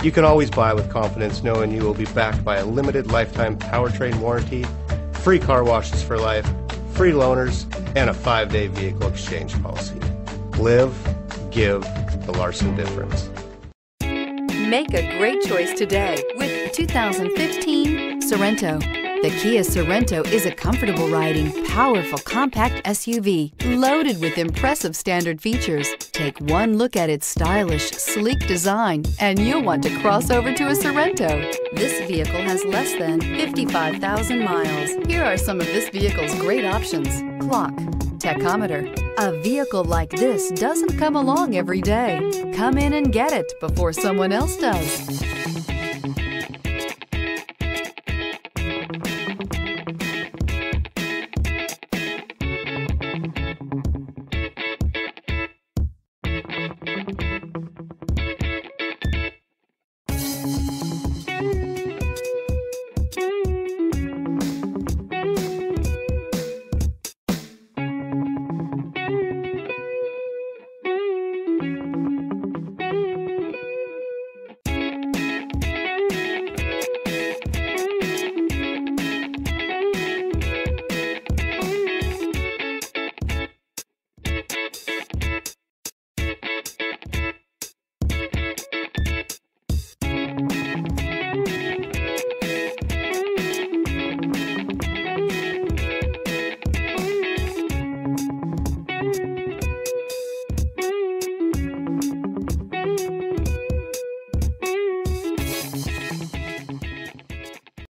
You can always buy with confidence knowing you will be backed by a limited lifetime powertrain warranty, free car washes for life, free loaners, and a five day vehicle exchange policy. Live, give the Larson difference. Make a great choice today with 2015 Sorento. The Kia Sorento is a comfortable riding, powerful compact SUV loaded with impressive standard features. Take one look at its stylish, sleek design and you'll want to cross over to a Sorento. This vehicle has less than 55,000 miles. Here are some of this vehicle's great options. Clock, tachometer. A vehicle like this doesn't come along every day. Come in and get it before someone else does.